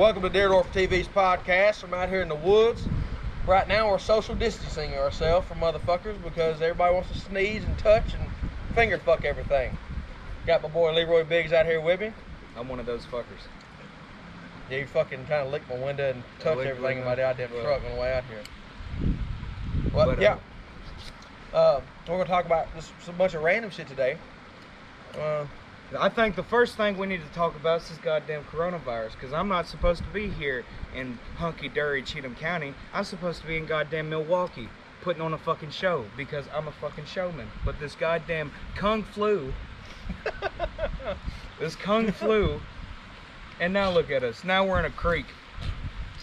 Welcome to Deardorff TV's podcast. I'm out here in the woods. Right now, we're social distancing ourselves from motherfuckers because everybody wants to sneeze and touch and finger fuck everything. Got my boy Leroy Biggs out here with me. I'm one of those fuckers. Yeah, you fucking kind of licked my window and touched everything in my goddamn Well. truck on the way out here. Well, But, uh, yeah. Uh, we're gonna talk about just a bunch of random shit today. Uh, I think the first thing we need to talk about is this goddamn coronavirus, because I'm not supposed to be here in hunky-dory Cheatham County. I'm supposed to be in goddamn Milwaukee, putting on a fucking show, because I'm a fucking showman. But this goddamn kung flu, this kung flu, and now look at us. Now we're in a creek.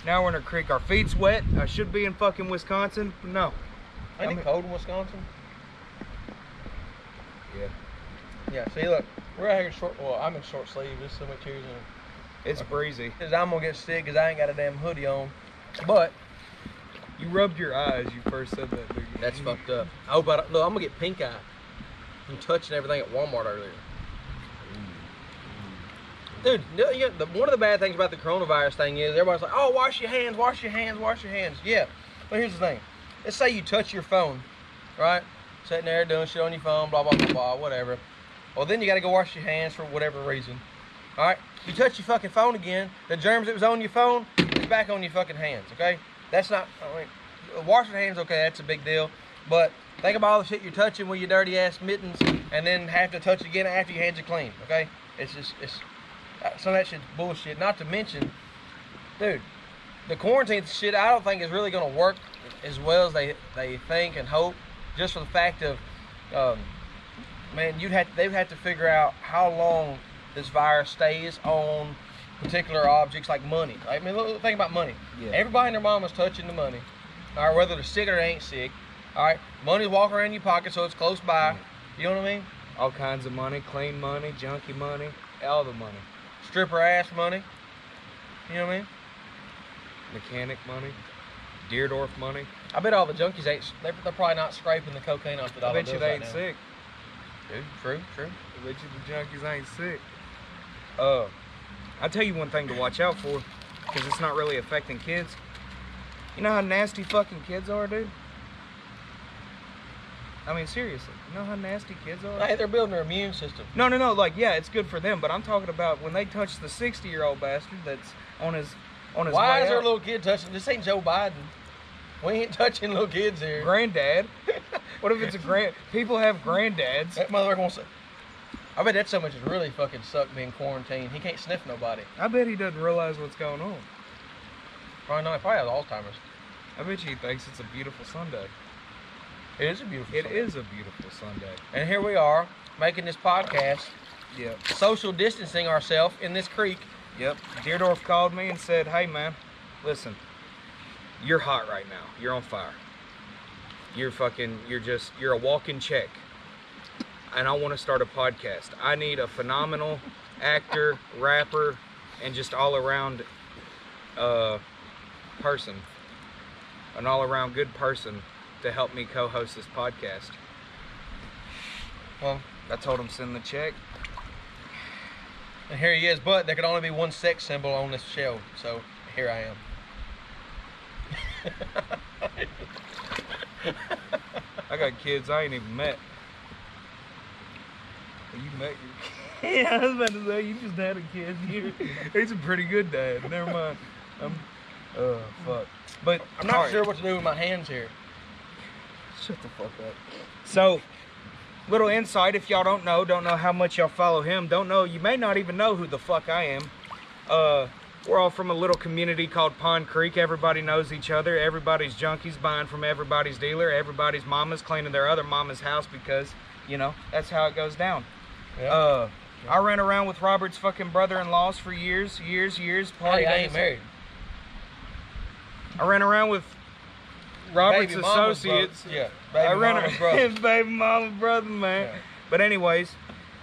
Now we're in a creek. Our feet's wet. I should be in fucking Wisconsin. No. ain't it cold in Wisconsin? Yeah. Yeah. See, look, we're out here in short. Well, I'm in short sleeves. There's so much here. and- It's breezy. Cause I'm gonna get sick because I ain't got a damn hoodie on. But You rubbed your eyes. You first said that. didn't that's fucked up. I hope I don't. Look, I'm gonna get pink eye from touching everything at Walmart earlier. Mm-hmm. Dude, you know, the, one of the bad things about the coronavirus thing is everybody's like, "Oh, wash your hands, wash your hands, wash your hands." Yeah, but here's the thing. Let's say you touch your phone, right? Sitting there doing shit on your phone, blah blah blah blah, whatever. Well, then you got to go wash your hands for whatever reason. All right, you touch your fucking phone again. The germs that was on your phone is back on your fucking hands. Okay, that's not. I mean, washing hands, okay, that's a big deal. But think about all the shit you're touching with your dirty ass mittens, and then have to touch again after your hands are clean. Okay, it's just it's uh, some of that shit's bullshit. Not to mention, dude, the quarantine shit I don't think is really gonna work as well as they they think and hope. Just for the fact of, um, man, you'd have they'd have to figure out how long this virus stays on particular objects like money. I mean, look, think about money. Yeah. Everybody and their mama's touching the money. All right, whether they're sick or they ain't sick. All right, money's walking around your pocket, so it's close by. You know what I mean? all kinds of money, clean money, junky money, all the money, Stripper ass money. You know what I mean? mechanic money, Deardorff money. I bet all the junkies ain't. They're, they're probably not scraping the cocaine off the dollar. I bet you they ain't now. sick. Dude, true, true. I bet you the junkies ain't sick. Uh, I'll tell you one thing to watch out for, because it's not really affecting kids. You know how nasty fucking kids are, dude? I mean, seriously, you know how nasty kids are? Hey, they're building their immune system. No, no, no. Like, yeah, it's good for them, but I'm talking about when they touch the 60 year old bastard that's on his on his Why is there a little kid touching? This ain't Joe Biden. We ain't touching little kids here. granddad. what if it's a grand? People have granddads. That motherfucker wants to. I bet that so much is really fucking suck being quarantined. He can't sniff nobody. I bet he doesn't realize what's going on. Probably not. He probably has Alzheimer's. I bet you he thinks it's a beautiful Sunday. It is a beautiful. It Sunday. is a beautiful Sunday. And here we are making this podcast, Yep. social distancing ourselves in this creek. Yep. Deardorff called me and said, "Hey man, listen, you're hot right now. You're on fire. You're fucking. You're just. You're a walking check. And I want to start a podcast. I need a phenomenal actor, rapper, and just all around uh, person, an all around good person to help me co-host this podcast." Well, I told him send the check. and here he is. But there can only be one sex symbol on this show. So here I am. I got kids I ain't even met. You met your kid. Yeah, I was about to say you just had a kid. You, he's a pretty good dad. Never mind. I'm uh fuck. But I'm not sure what to do with my hands here. Shut the fuck up. So little insight if y'all don't know, don't know how much y'all follow him, don't know, you may not even know who the fuck I am. Uh we're all from a little community called Pond Creek. Everybody knows each other. Everybody's junkies buying from everybody's dealer. Everybody's mama's cleaning their other mama's house because, you know, that's how it goes down. Yeah. Uh, I ran around with Robert's fucking brother-in-laws for years, years, years. Party hey, I ain't married. I ran around with Robert's Baby associates. Yeah. Baby I ran mama's around brother. baby mama brother, man. Yeah. But anyways,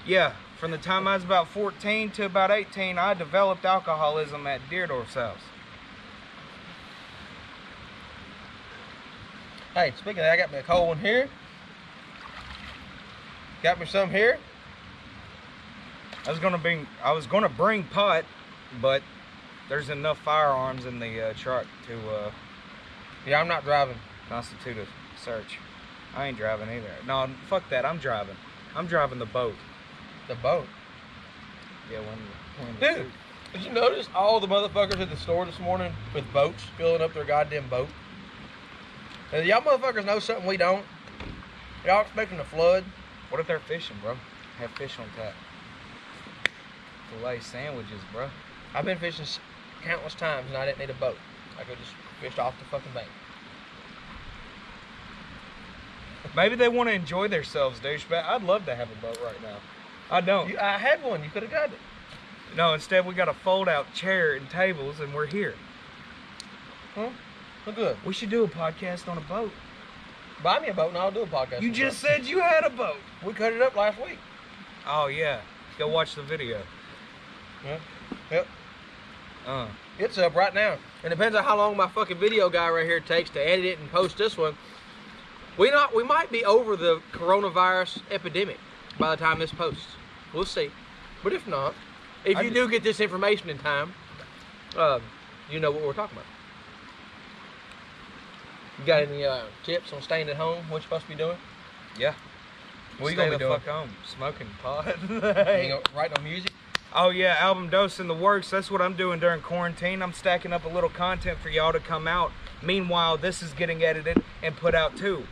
yeah, from the time I was about 14 to about 18, I developed alcoholism at Deardorff's house. Hey, speaking of that, I got me a cold one here. Got me some here. I was gonna bring I was gonna bring pot, but there's enough firearms in the uh, truck to uh, Yeah, I'm not driving. constitute a search. I ain't driving either. No, fuck that. I'm driving. I'm driving the boat. The boat. Yeah, when, when Dude, did you notice all the motherfuckers at the store this morning with boats filling up their goddamn boat? And y'all motherfuckers know something we don't. Y'all expecting a flood? What if they're fishing, bro? Have fish on tap. Filet sandwiches, bro. I've been fishing countless times and I didn't need a boat. I could just fish off the fucking bank. Maybe they want to enjoy themselves, douchebag. I'd love to have a boat right now. I don't. You, I had one. You could have got it. No, instead we got a fold-out chair and tables, and we're here. Huh? Look good. We should do a podcast on a boat. Buy me a boat and I'll do a podcast. You just boat. said you had a boat. we cut it up last week. Oh yeah, go watch the video. Yeah. Yep. Uh, It's up right now. And depends on how long my fucking video guy right here takes to edit it and post this one. We not we might be over the coronavirus epidemic by the time this posts. We'll see. But if not, if you do get this information in time, um, you know what we're talking about. You got any uh, tips on staying at home? What you supposed to be doing? yeah. What you Stay gonna the be doing? fuck home, smoking pot. You gonna write no music? Oh yeah, album dose in the works. That's what I'm doing during quarantine. I'm stacking up a little content for y'all to come out. Meanwhile, this is getting edited and put out too.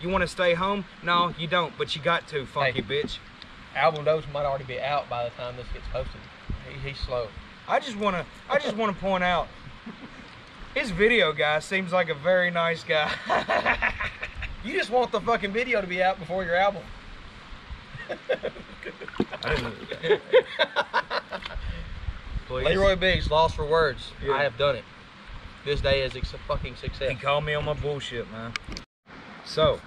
You want to stay home? No, you don't. But you got to, funky bitch. Album dose might already be out by the time this gets posted. He, he's slow. I just wanna, I just wanna point out, his video guy seems like a very nice guy. You just want the fucking video to be out before your album. I didn't. Please. Leroy Biggs, lost for words. Yeah. I have done it. This day is a fucking success. He called me on my bullshit, man. So,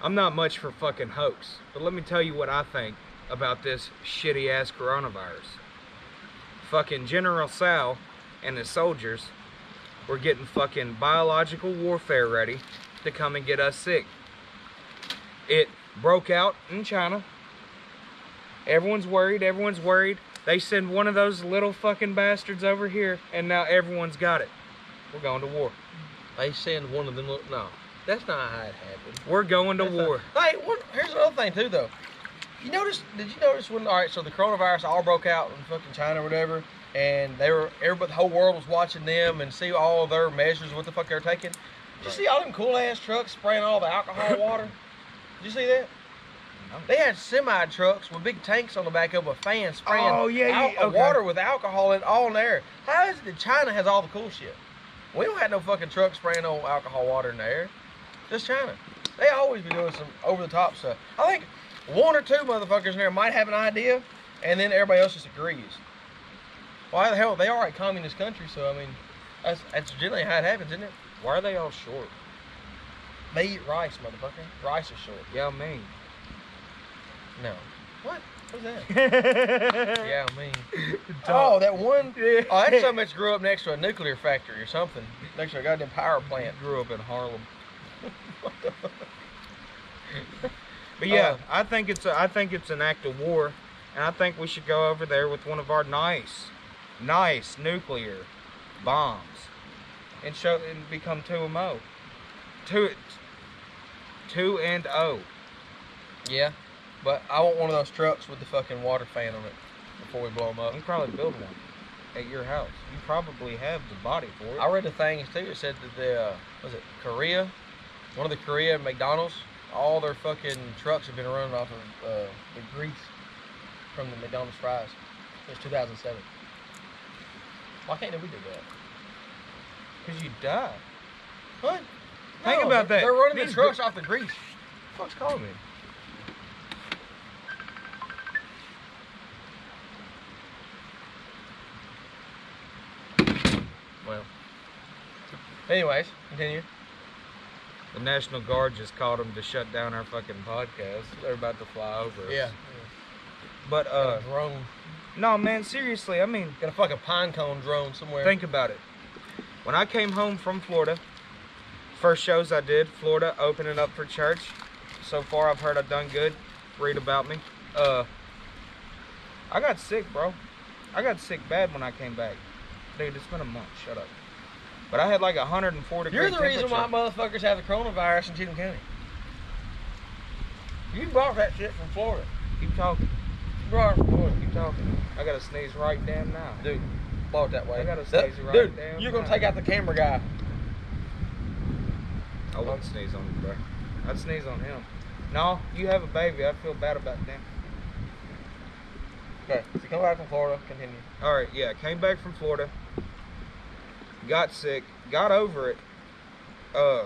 I'm not much for fucking hoax, but let me tell you what I think about this shitty ass coronavirus. Fucking General Sal and his soldiers were getting fucking biological warfare ready to come and get us sick. It broke out in China. Everyone's worried, everyone's worried. They send one of those little fucking bastards over here, and now everyone's got it. We're going to war. They send one of them. No, that's not how it happened. We're going to That's not- war. Hey, one, here's another thing too, though. You notice? Did you notice when? All right, so the coronavirus all broke out in fucking China or whatever, and they were everybody, the whole world was watching them and see all of their measures, what the fuck they're taking. Did you see all them cool ass trucks spraying all the alcohol water? Did you see that? They had semi trucks with big tanks on the back of a fan spraying Oh, yeah, yeah, al- okay. water with alcohol in all in there. How is it that China has all the cool shit? We don't have no fucking trucks spraying no alcohol water in the air. Just China. They always be doing some over the top stuff. I think one or two motherfuckers in there might have an idea, and then everybody else just agrees. Why the hell? They are a communist country, so I mean, that's, that's generally how it happens, isn't it? Why are they all short? They eat rice, motherfucker. Rice is short. Yeah, me. No. What? What's that? yeah. yeah, me. Oh, that one. Oh, that's something that's grew up next to a nuclear factory or something. Next to a goddamn power plant. Grew up in Harlem. But yeah, Uh, I think it's a, I think it's an act of war, and I think we should go over there with one of our nice, nice nuclear bombs, and show and become two and O, two, two and O. Yeah, but I want one of those trucks with the fucking water fan on it before we blow them up. You probably build one at your house. You probably have the body for it. I read the things too. It said that the uh, was it Korea, one of the Korea McDonald's, all their fucking trucks have been running off of uh, the grease from the McDonald's fries since 2007. Why can't we do that? Cause you die. What? Think No, about they're- that. They're running the These trucks off the grease. What the fuck's calling me? Well. Anyways, continue. The National Guard just called them to shut down our fucking podcast. They're about to fly over us. Yeah. But uh, drone. no, man, seriously. I mean, Got a fucking pine cone drone somewhere. think about it. When I came home from Florida, first shows I did, Florida opening up for church. So far, I've heard I've done good. Read about me. Uh, I got sick, bro. I got sick bad when I came back. Dude, it's been a month. Shut up. But I had like a 104 degree You're the reason why motherfuckers have the coronavirus in Cheatham County. You brought that shit from Florida. Keep talking. You brought it from Florida. Keep talking. I gotta sneeze right damn now. Dude, blow it that way. I gotta That- sneeze right Dude, damn you're gonna now. take out the camera guy. I wouldn't sneeze on you, bro. I'd sneeze on him. No, you have a baby. I feel bad about that. Okay, so come back from Florida, continue. All right, yeah, came back from Florida, got sick, got over it. Uh,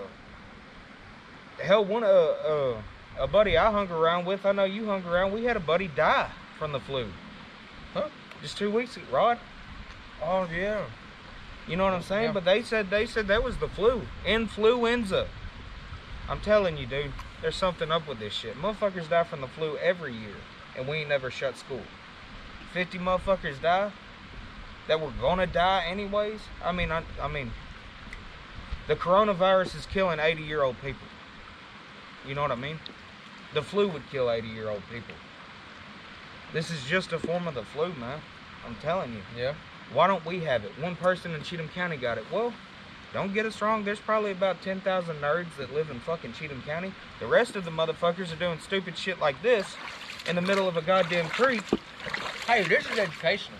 hell, one uh, uh, a buddy I hung around with, I know you hung around. We had a buddy die from the flu. Huh? Just two weeks ago, Rod. Oh yeah. You know what I'm saying? Yeah. But they said they said that was the flu, influenza. I'm telling you, dude, there's something up with this shit. Motherfuckers die from the flu every year, and we ain't never shut school. 50 motherfuckers die that were gonna die anyways. I mean, I, I mean, the coronavirus is killing 80 year old people. You know what I mean? The flu would kill 80 year old people. This is just a form of the flu, man. I'm telling you. Yeah. Why don't we have it? One person in Cheatham County got it. Well, don't get us wrong. There's probably about 10,000 nerds that live in fucking Cheatham County. The rest of the motherfuckers are doing stupid shit like this in the middle of a goddamn creek. Hey, this is educational.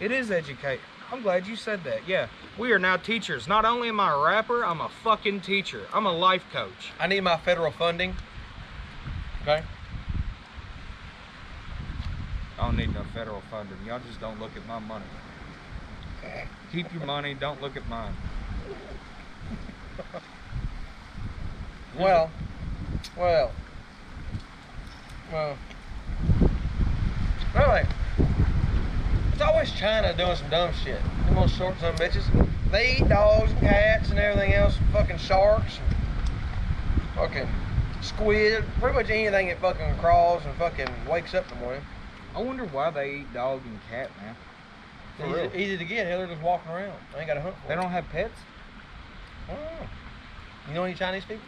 It is educate. I'm glad you said that. Yeah, we are now teachers. Not only am I a rapper, I'm a fucking teacher. I'm a life coach. I need my federal funding. Okay. I don't need no federal funding. Y'all just don't look at my money. Keep your money. Don't look at mine. Well, well, well. Anyway, it's always China doing some dumb shit. Them little short some bitches. They eat dogs and cats and everything else. Fucking sharks. And fucking squid. Pretty much anything that fucking crawls and fucking wakes up in the morning. I wonder why they eat dog and cat, man. For real. Easy, easy to get. Hell, they're just walking around. I ain't got to hunt for They them. don't have pets? I don't know. You know any Chinese people?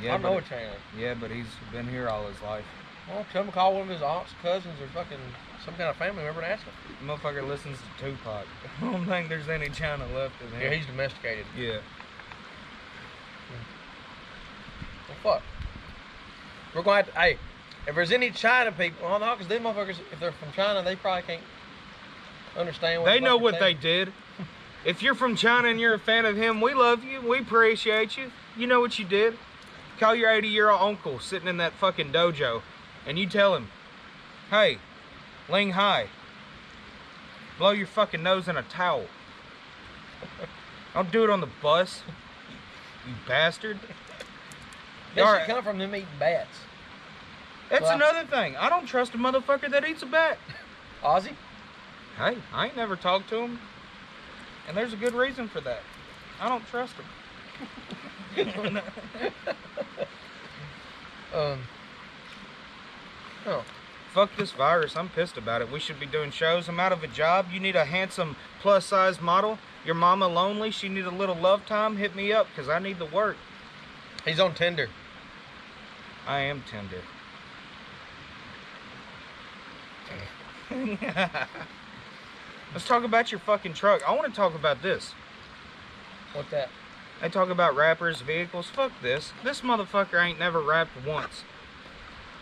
Yeah, I know a Chinese. Yeah, but he's been here all his life. Well, tell him call one of his aunts, cousins, or fucking some kind of family member to ask him. Motherfucker listens to Tupac. I don't think there's any China left in him. Yeah, he's domesticated. yeah. Well, fuck. We're going to have to, hey, if there's any China people, well, no, because them motherfuckers, if they're from China, they probably can't understand what They the know what they did. If you're from China and you're a fan of him, we love you. We appreciate you. You know what you did. Call your 80 year old uncle sitting in that fucking dojo and you tell him, hey, Ling Hai, blow your fucking nose in a towel. Don't do it on the bus, you bastard. They should right. come from them eating bats. That's Well, another thing. I don't trust a motherfucker that eats a bat. Ozzy? Hey, I ain't never talked to him. And there's a good reason for that. I don't trust him. Um. Oh. Fuck this virus. I'm pissed about it. We should be doing shows. I'm out of a job. You need a handsome plus size model. Your mama lonely. She need a little love time. Hit me up because I need the work. He's on Tinder. I am Tinder. Let's talk about your fucking truck. I want to talk about this. What that? I talk about rappers, vehicles. Fuck this. This motherfucker ain't never rapped once.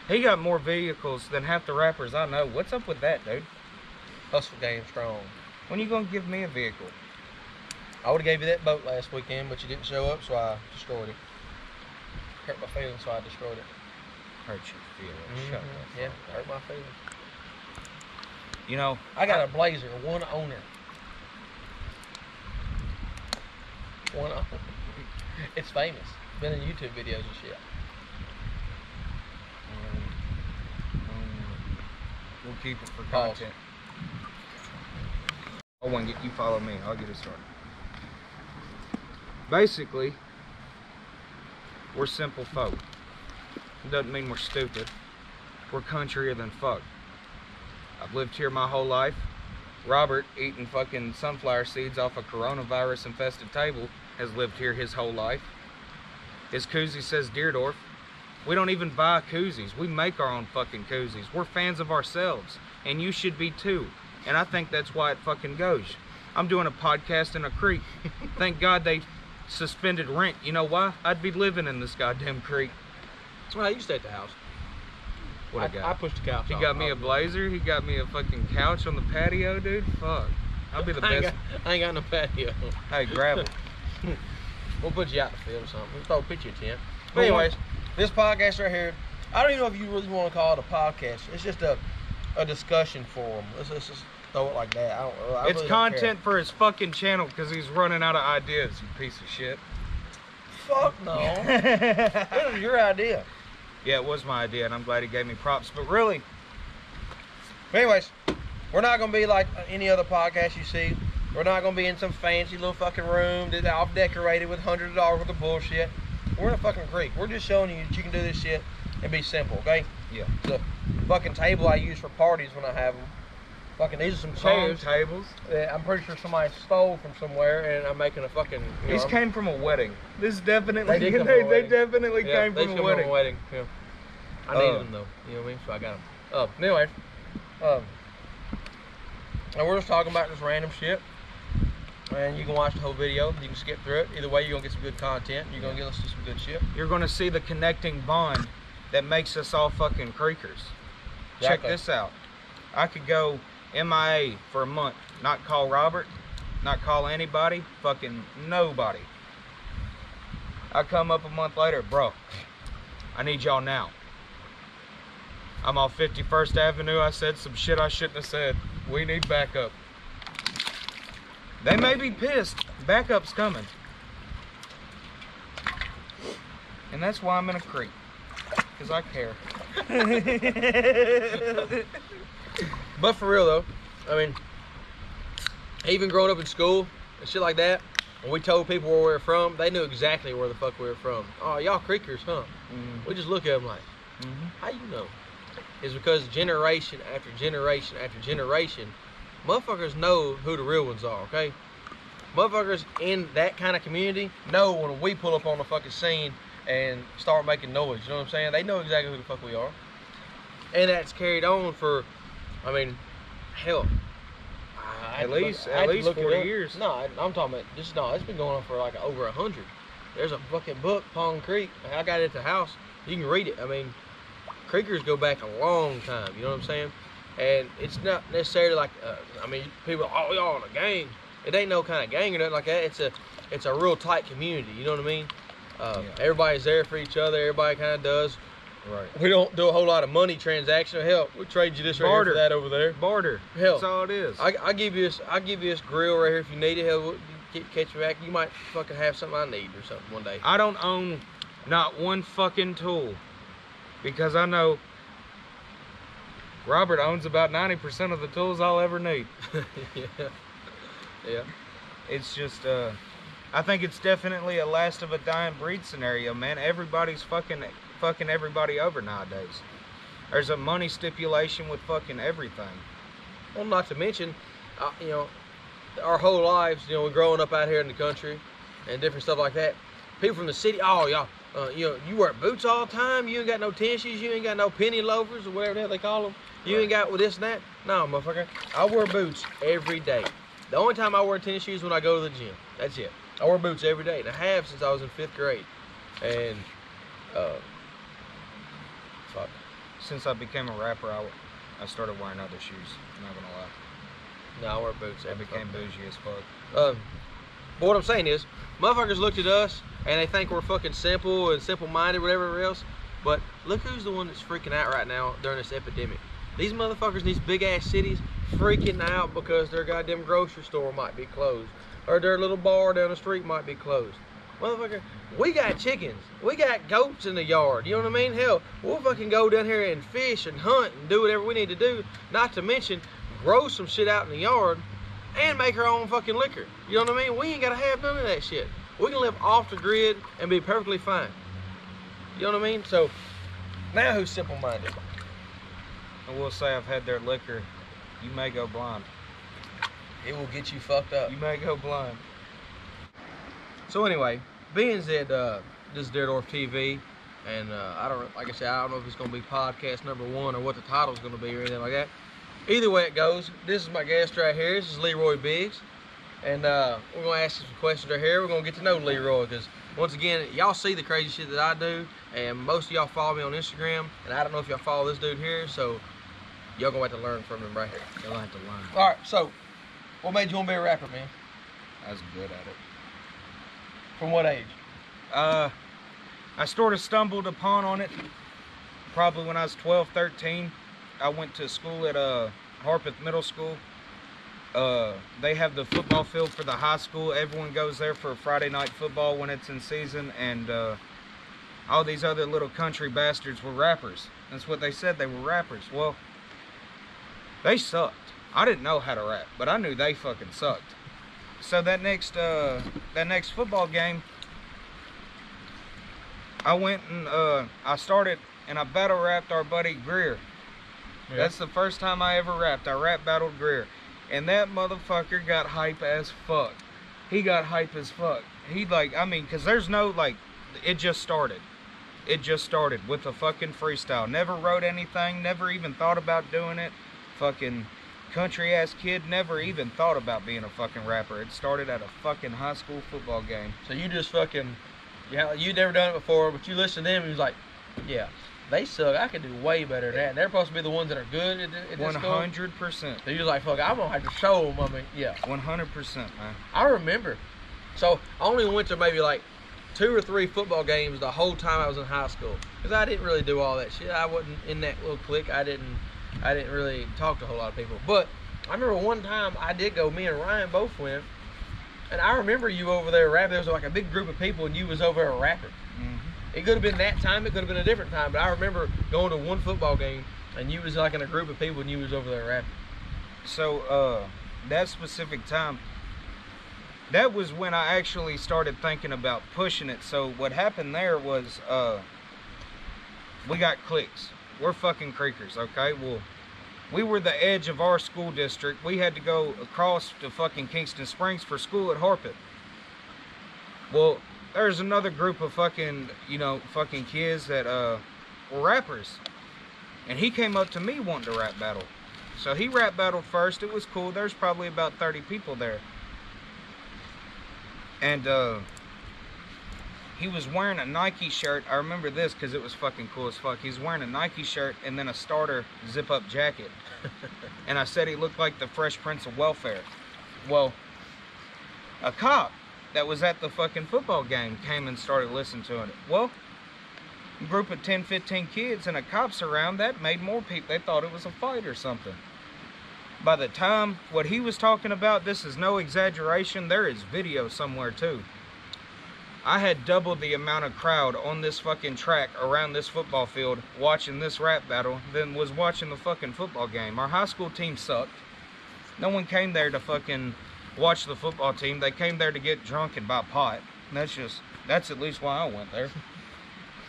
He got more vehicles than half the rappers I know. What's up with that, dude? Hustle game strong. When you gonna give me a vehicle? I would have gave you that boat last weekend, but you didn't show up, so I destroyed it. Hurt my feelings, so I destroyed it. Hurt your feelings. Shut Mhm. the Yeah, fuck hurt my feelings. You know, I got a Blazer, one owner. One owner. It's famous. Been in YouTube videos and shit. um, um, we'll keep it for content. I want to get you follow me. I'll get it started. Basically, we're simple folk. Doesn't mean we're stupid. We're countryer than fuck. I've lived here my whole life. Robert, eating fucking sunflower seeds off a coronavirus infested table, has lived here his whole life. His koozie says Deardorff. We don't even buy koozies. We make our own fucking koozies. We're fans of ourselves, and you should be too. And I think that's why it fucking goes. I'm doing a podcast in a creek. Thank God they suspended rent. You know why? I'd be living in this goddamn creek. That's Well, you stay at the house. What I, I, got? I pushed the couch. he off. got me a blazer. He got me a fucking couch on the patio, dude. Fuck. I'll be the I ain't, best. got, I ain't got no patio. Hey, gravel. We'll put you out in the field or something. We'll throw a picture of tent. But anyways, this podcast right here, I don't even know if you really want to call it a podcast. It's just a, a discussion forum. Let's, let's just throw it like that. I don't. I it's really content for his fucking channel because he's running out of ideas, you piece of shit. Fuck no. this is your idea. Yeah, it was my idea, and I'm glad he gave me props. But really, anyways, we're not gonna be like uh, any other podcast you see. We're not gonna be in some fancy little fucking room that's all decorated with hundreds of dollars worth of bullshit. We're in a fucking creek. We're just showing you that you can do this shit and be simple, okay? yeah. The fucking table I use for parties when I have them. Fucking these are some Long chairs. tables. that I'm pretty sure somebody stole from somewhere, and I'm making a fucking. You know, These I'm- came from a wedding. This definitely They they, they, from a wedding. definitely yeah, came they from a wedding. From a wedding. Yeah. I Uh, needed them though. You know what I mean? So I got them. Uh, anyway, um, and we're just talking about this random shit. And you can watch the whole video. You can skip through it. Either way, you're gonna get some good content. You're gonna get us to some good shit. You're gonna see the connecting bond that makes us all fucking creekers. Check this out. I could go MIA for a month, not call Robert, not call anybody, fucking nobody. I come up a month later, bro. I need y'all now. I'm on 51st Avenue. I said some shit I shouldn't have said. We need backup. They may be pissed. Backup's coming. And that's why I'm in a creek. Because I care. But for real though, I mean, even growing up in school and shit like that, when we told people where we were from, they knew exactly where the fuck we were from. Oh, y'all creekers, huh? Mhm. We just look at them like, Mhm. how you know? It's because generation after generation after generation, motherfuckers know who the real ones are, okay? Motherfuckers in that kind of community know when we pull up on the fucking scene and start making noise, you know what I'm saying? They know exactly who the fuck we are. And that's carried on for, I mean, hell. I At look- least- I at least it 40 years. No, I- I'm talking about just no. It's been going on for like over a hundred. There's a fucking book, Pond Creek. I got it at the house. You can read it. I mean, creekers go back a long time. You know what I'm saying? And it's not necessarily like uh, I mean, people oh y'all in a gang. It ain't no kind of gang or nothing like that. It's a it's a real tight community. You know what I mean? Uh, Yeah. Everybody's there for each other. Everybody kind of does. Right. We don't do a whole lot of money transaction. Hell, we trade you this right here for that over there. Barter. Hell. That's all it is. I I give you this I give you this grill right here if you need it. Hell, we'll catch me back. You might fucking have something I need or something one day. I don't own not one fucking tool because I know Robert owns about 90% of the tools I'll ever need. yeah. Yeah. It's just, uh, I think it's definitely a last of a dying breed scenario, man. Everybody's fucking, fucking everybody over nowadays. There's a money stipulation with fucking everything. Well, not to mention, uh, you know, our whole lives, you know, we're growing up out here in the country and different stuff like that. People from the city, oh y'all, uh, you know, you wear boots all the time. You ain't got no tennis shoes. You ain't got no penny loafers or whatever the hell they call them. You ain't got with this and that. No, motherfucker. I wear boots every day. The only time I wear tennis shoes is when I go to the gym. That's it. I wear boots every day, and I have since I was in fifth grade. And uh, fuck. Since I became a rapper, I, I started wearing other shoes. I'm not gonna lie. No, I wear boots I became bougie as fuck. Um, but what I'm saying is, motherfuckers looked at us and they think we're fucking simple and simple-minded, whatever else. But look who's the one that's freaking out right now during this epidemic. These motherfuckers in these big ass cities freaking out because their goddamn grocery store might be closed or their little bar down the street might be closed. Motherfucker, we got chickens. We got goats in the yard. You know what I mean? Hell, we'll fucking go down here and fish and hunt and do whatever we need to do. Not to mention grow some shit out in the yard and make our own fucking liquor. You know what I mean? We ain't gotta have none of that shit. We can live off the grid and be perfectly fine. You know what I mean? So now who's simple minded? I will say I've had their liquor. You may go blind. It will get you fucked up. You may go blind. So anyway, being that uh, this is Deardorff TV, and uh, I don't, like I said, I don't know if it's gonna be podcast number one or what the title's gonna be or anything like that. either way it goes, this is my guest right here. This is Leroy Biggs. And uh, we're going to ask you some questions right here. We're going to get to know Leroy because, once again, y'all see the crazy shit that I do. And most of y'all follow me on Instagram. And I don't know if y'all follow this dude here. So, y'all to have to learn from him right here. You'll have to learn. All right, so what made you want to be a rapper, man? I was good at it. From what age? Uh, I sort of stumbled upon on it probably when I was 12, 13. I went to school at uh, Harpeth Middle School. Uh, they have the football field for the high school. Everyone goes there for Friday night football when it's in season, and uh, all these other little country bastards were rappers. That's what they said. They were rappers. Well, they sucked. I didn't know how to rap, but I knew they fucking sucked. So that next uh, that next football game, I went and uh, I started and I battle rapped our buddy Greer. Yeah. That's the first time I ever rapped. I rap battled Greer. And that motherfucker got hype as fuck. He got hype as fuck. He like, I mean, cause there's no like, it just started. It just started with a fucking freestyle. Never wrote anything, never even thought about doing it. Fucking country ass kid, never even thought about being a fucking rapper. It started at a fucking high school football game. So you just fucking, yeah, you'd never done it before, but you listen to them and you was like, yeah, they suck. I could do way better than that. And they're supposed to be the ones that are good at, at this One school. hundred percent. So you're like, fuck, I'm gonna have to show them. I mean, yeah. One hundred percent, man. I remember. So I only went to maybe like two or three football games the whole time I was in high school because I didn't really do all that shit. I wasn't in that little clique. I didn't. I didn't really talk to a whole lot of people. But I remember one time I did go. Me and Ryan both went, and I remember you over there rapping. There was like a big group of people, and you was over there rapping. hmm It could have been that time. It could have been a different time. But I remember going to one football game, and you was like in a group of people, and you was over there rapping. So uh, that specific time, that was when I actually started thinking about pushing it. So what happened there was uh, we got clicks. We're fucking creekers, okay? Well, we were the edge of our school district. We had to go across to fucking Kingston Springs for school at Harpeth. Well, there's another group of fucking, you know, fucking kids that uh, were rappers. And he came up to me wanting to rap battle. So he rap battled first. It was cool. There's probably about 30 people there. And uh, he was wearing a Nike shirt. I remember this because it was fucking cool as fuck. He was wearing a Nike shirt and then a starter zip up jacket. and I said he looked like the Fresh Prince of Welfare. Well, a cop that was at the fucking football game came and started listening to it. Well, a group of 10, 15 kids and a cop's around, that made more people. They thought it was a fight or something. By the time what he was talking about, this is no exaggeration, there is video somewhere too. I had double the amount of crowd on this fucking track around this football field watching this rap battle than was watching the fucking football game. Our high school team sucked. No one came there to fucking watch the football team. They came there to get drunk and buy pot. And that's just that's at least why I went there.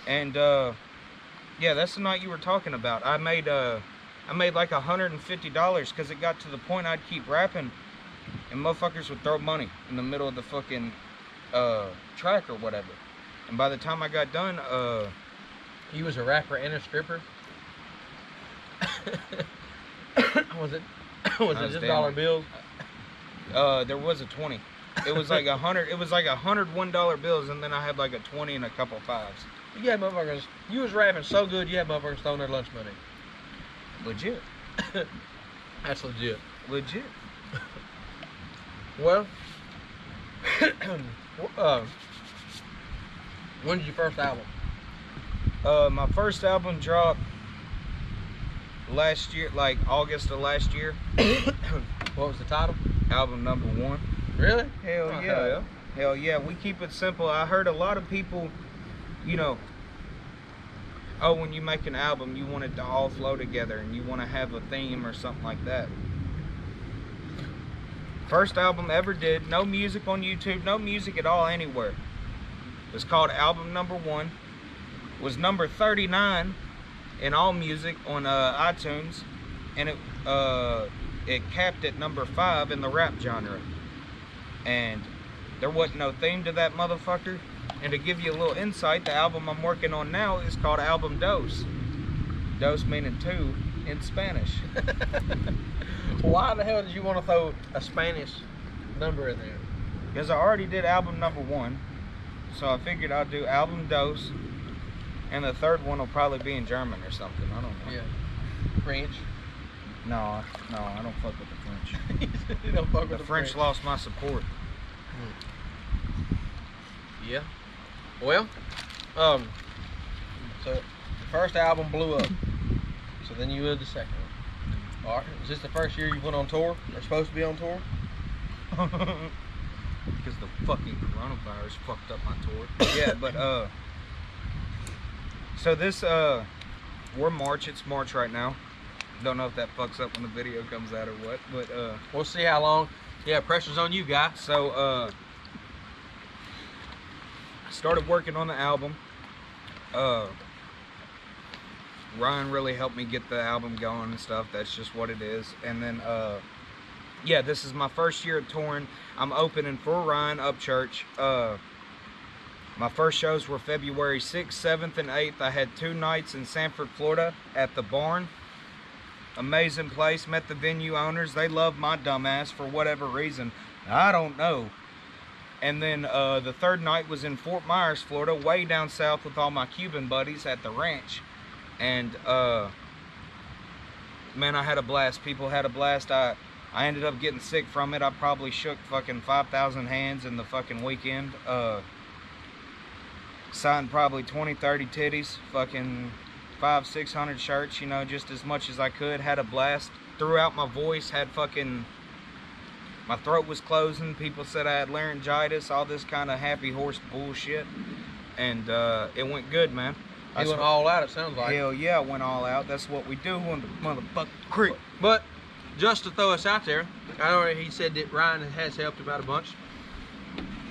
And uh yeah, that's the night you were talking about. I made uh I made like hundred and fifty dollars because it got to the point I'd keep rapping and motherfuckers would throw money in the middle of the fucking uh track or whatever. And by the time I got done, uh He was a rapper and a stripper. was it? Was it just dollar bills? uh there was a twenty. It was like a hundred it was like a hundred one dollar bills and then I had like a twenty and a couple fives. You had motherfuckers. You was rapping so good, you had motherfuckers throwing their lunch money. Legit. That's legit. Legit. Well, uh, when did your first album? Uh, my first album dropped last year, like August of last year. What was the title? Album number one. Really? Hell Oh, yeah. hell yeah. Hell yeah. We keep it simple. I heard a lot of people, you know, oh, when you make an album, you want it to all flow together and you want to have a theme or something like that. First album ever did, no music on YouTube, no music at all anywhere. It was called Album Number One. Was number 39 in all music on uh, iTunes, and it uh, it capped at number five in the rap genre. And there wasn't no theme to that motherfucker. And to give you a little insight, the album I'm working on now is called Album Dose. Dose meaning two, in Spanish. Why the hell did you want to throw a Spanish number in there? Because I already did album number one. So I figured I'd do album dos. And the third one will probably be in German or something. I don't know. Yeah. French. No, no, I don't fuck with the French. you don't fuck with The French lost my support. Yeah. Well, um, so the first album blew up. So then you did the second one. All right. Is this the first year you went on tour? Or supposed to be on tour? Because the fucking coronavirus fucked up my tour. yeah, but uh, so this uh, we're March. It's March right now. Don't know if that fucks up when the video comes out or what, but uh, We'll see how long. Yeah, pressure's on you, guy. so uh, I started working on the album. Uh, Ryan really helped me get the album going and stuff. That's just what it is. And then, uh, yeah, this is my first year of touring. I'm opening for Ryan Upchurch. Uh, my first shows were February 6th, 7th, and 8th. I had two nights in Sanford, Florida at the Barn. Amazing place. Met the venue owners. They love my dumbass for whatever reason. I don't know. And then uh, the third night was in Fort Myers, Florida, way down south with all my Cuban buddies at the ranch. And uh, man, I had a blast. People had a blast. I I ended up getting sick from it. I probably shook fucking 5,000 hands in the fucking weekend. Uh, signed probably 20, 30 titties. Fucking five, 600 shirts, you know, just as much as I could. Had a blast. Threw out my voice. Had fucking. My throat was closing. People said I had laryngitis. All this kind of happy horse bullshit. And uh, it went good, man. You That's went what- all out, it sounds like. Hell yeah, I went all out. That's what we do on the motherfucking creek. But just to throw us out there, I know he said that Ryan has helped about a bunch.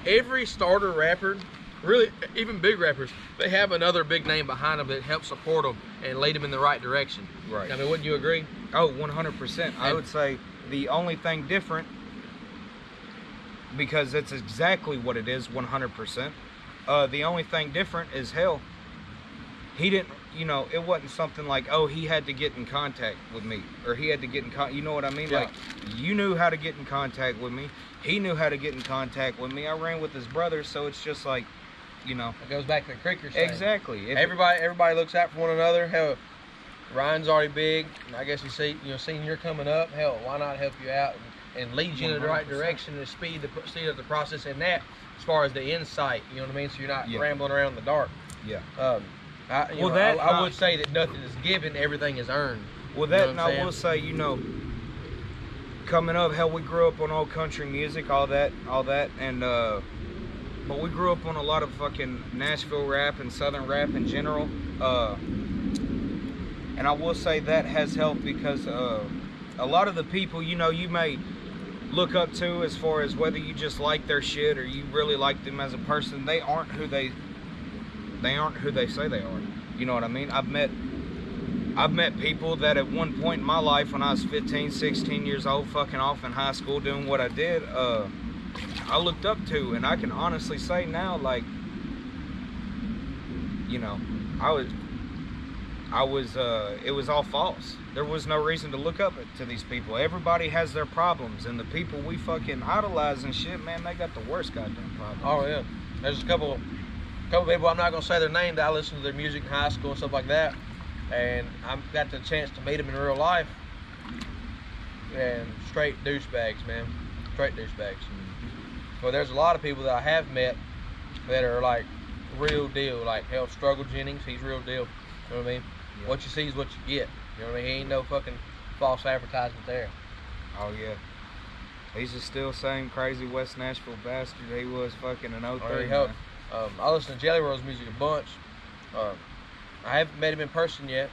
Every starter rapper, really, even big rappers, they have another big name behind them that helps support them and lead them in the right direction. Right. I mean, wouldn't you agree? Oh, 100%. I would say the only thing different, because it's exactly what it is 100%. Uh, the only thing different is hell. He didn't, you know, it wasn't something like, oh, he had to get in contact with me, or he had to get in con. You know what I mean? Yeah. Like, you knew how to get in contact with me. He knew how to get in contact with me. I ran with his brother, so it's just like, you know, It goes back to the thing. exactly. If- Everybody, everybody looks out for one another. Hell, Ryan's already big, and I guess you see, you know, seeing you're coming up. Hell, why not help you out and, and lead you in the right direction and speed the speed of the process in that, as far as the insight. You know what I mean? So you're not Yeah. rambling around in the dark. Yeah. Um, I, Well, know, that- I, I would say that nothing is given, everything is earned. Well, You that know and I'm I will say, you know, coming up, hell, we grew up on old country music, all that, all that, and uh, but we grew up on a lot of fucking Nashville rap and Southern rap in general. Uh, and I will say that has helped because uh, a lot of the people, you know, you may look up to as far as whether you just like their shit or you really like them as a person, they aren't who they they aren't who they say they are. You know what I mean? I've met I've met people that at one point in my life when I was 15, 16 years old, fucking off in high school doing what I did, uh, I looked up to. And I can honestly say now, like, you know, I was, I was, uh, it was all false. There was no reason to look up to these people. Everybody has their problems. And the people we fucking idolize and shit, man, they got the worst goddamn problems. Oh yeah, there's a couple, couple people. I'm not gonna say their name. That I listened to their music in high school and stuff like that, and I got the chance to meet them in real life. And straight douchebags, man, straight douchebags. Well, there's a lot of people that I have met that are like real deal. Like hell, Struggle Jennings, he's real deal. You know what I mean? Yeah. What you see is what you get. You know what I mean? He ain't no fucking false advertisement there. Oh yeah. He's just still same crazy West Nashville bastard he was fucking in 03. Already man. helped. Um, I listen to Jelly Roll's music a bunch. Um, I haven't met him in person yet.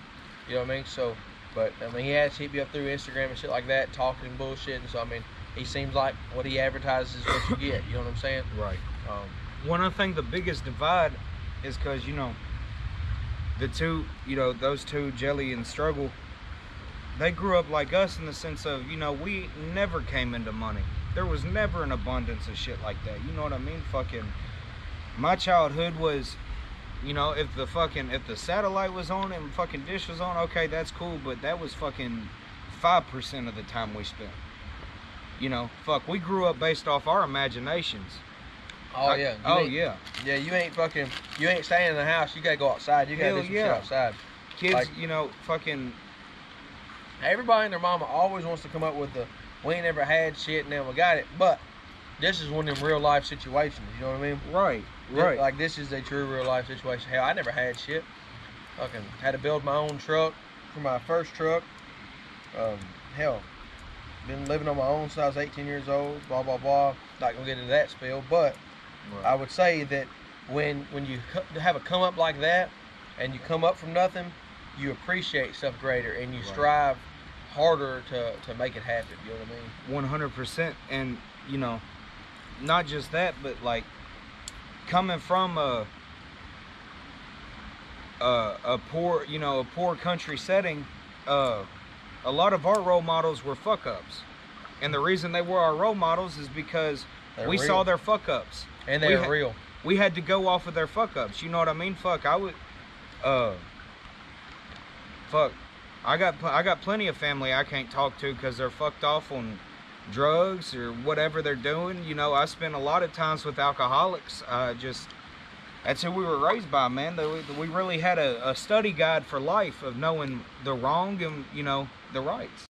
You know what I mean? So, but I mean, he has hit me up through Instagram and shit like that, talking and bullshit. And so, I mean, he seems like what he advertises is what you get. You know what I'm saying? Right. Um, One, I think the biggest divide is because you know the two, you know, those two, Jelly and Struggle, they grew up like us in the sense of you know we never came into money. There was never an abundance of shit like that. You know what I mean? Fucking, my childhood was You know, if the fucking if the satellite was on and fucking dish was on, okay, that's cool. But that was fucking five percent of the time we spent. You know, fuck, we grew up based off our imaginations. Oh Like- yeah. You oh yeah. Yeah, you ain't fucking. You ain't staying in the house. You gotta go outside. You gotta Hell do some yeah. shit outside. Kids, Like- you know, fucking Everybody and their mama always wants to come up with the we ain't never had shit and then we got it. But this is one of them real life situations. You know what I mean? right, right. Like this is a true real life situation. Hell, I never had shit. Fucking had to build my own truck for my first truck. Um, hell, been living on my own since I was 18 years old. Blah blah blah. Not gonna get into that spill, but I would say that when when you have a come up like that, and you come up from nothing, you appreciate stuff greater and you Right. strive harder to to make it happen. You know what I mean? One hundred percent, and you know, not just that, but like coming from a, a a poor, you know, a poor country setting, uh, a lot of our role models were fuck ups, and the reason they were our role models is because They're we real. saw their fuck ups. and they're real. We had to go off of their fuck ups. You know what I mean? Fuck, I would, uh, fuck, I got I got plenty of family I can't talk to because they're fucked off on drugs or whatever they're doing. You know, I spent a lot of times with alcoholics. Uh, just that's who we were raised by, man. We, we really had a, a study guide for life of knowing the wrong and you know the rights.